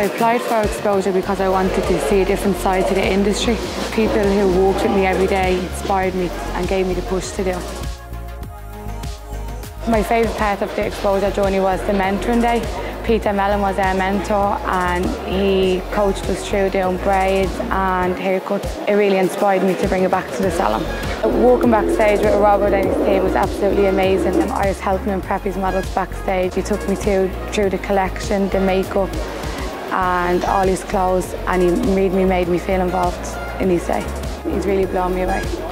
I applied for XPOSURE because I wanted to see a different side to the industry. People who walked with me every day inspired me and gave me the push to do it. My favourite part of the XPOSURE journey was the mentoring day. Peter Mellon was our mentor and he coached us through doing braids and haircuts. It really inspired me to bring it back to the salon. Walking backstage with Robert and his team was absolutely amazing. I was helping him prep his models backstage. He took me to, through the collection, the makeup and all his clothes and he made me, made me feel involved in his day. He's really blown me away.